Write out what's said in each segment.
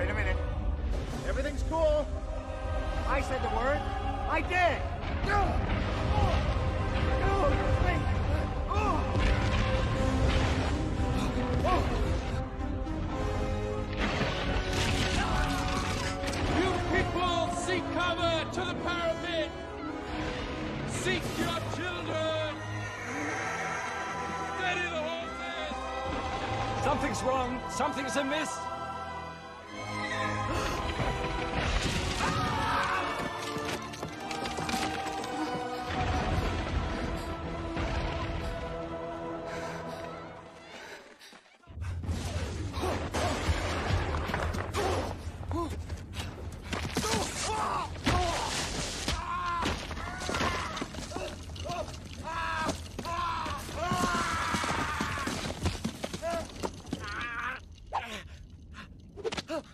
Wait a minute. Everything's cool. I said the word. I did. No! No! Oh! Oh! You people, seek cover to the! Seek your children! Steady the horses! Something's wrong. Something's amiss.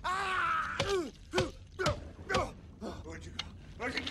啊！嗯嗯不要不要我这个我这个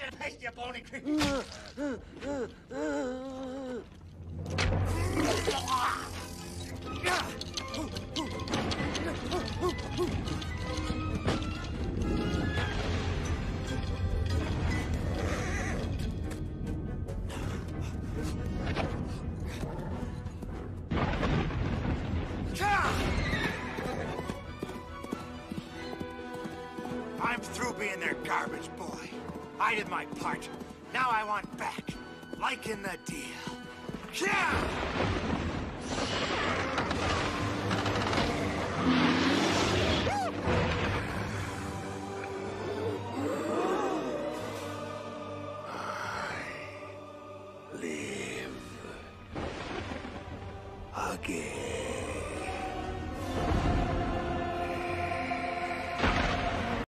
You! I'm through being their garbage boy. I did my part. Now I want back. Like in the deal. Yeah! Live again.